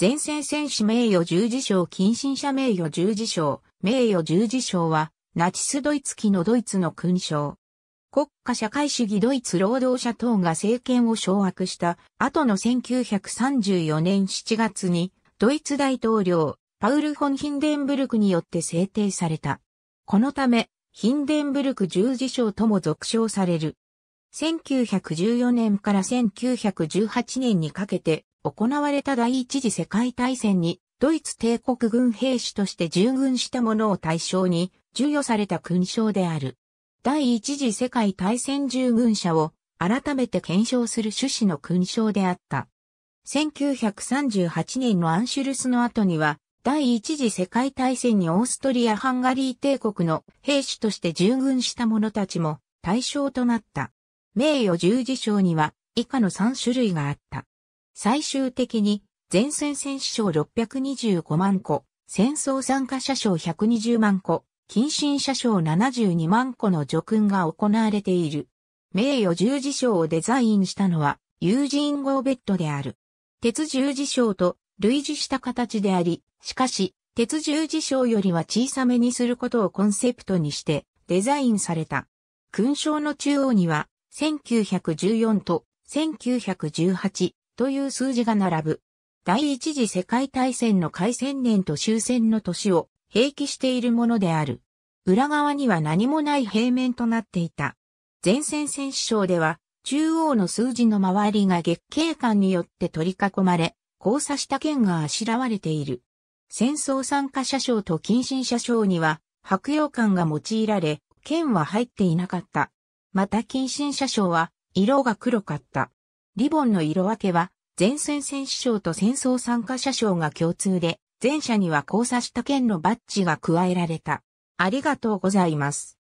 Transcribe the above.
前線戦士名誉十字章近親者名誉十字章、名誉十字章は、ナチスドイツ期のドイツの勲章。国家社会主義ドイツ労働者党が政権を掌握した後の1934年7月にドイツ大統領パウル・フォン・ヒンデンブルクによって制定された。このため、ヒンデンブルク十字章とも俗称される。1914年から1918年にかけて行われた第一次世界大戦にドイツ帝国軍兵士として従軍した者を対象に授与された勲章である。第一次世界大戦従軍者を改めて検証する趣旨の勲章であった。1938年のアンシュルスの後には、第一次世界大戦にオーストリア・ハンガリー帝国の兵士として従軍した者たちも対象となった。名誉十字章には以下の3種類があった。最終的に、前線戦死傷625万個、戦争参加者賞120万個、近親者賞72万個の叙勲が行われている。名誉十字章をデザインしたのは、ユージン・ゴーベットである。鉄十字章と類似した形であり、しかし、鉄十字章よりは小さめにすることをコンセプトにしてデザインされた。勲章の中央には、1914と1918という数字が並ぶ。第一次世界大戦の開戦年と終戦の年を併記しているものである。裏側には何もない平面となっていた。前線戦士章では、中央の数字の周りが月経管によって取り囲まれ、交差した剣があしらわれている。戦争参加者章と近親者章には、白洋館が用いられ、剣は入っていなかった。また近親者章は、色が黒かった。リボンの色分けは、前線戦士賞と戦争参加者賞が共通で、前者には交差した剣のバッジが加えられた。ありがとうございます。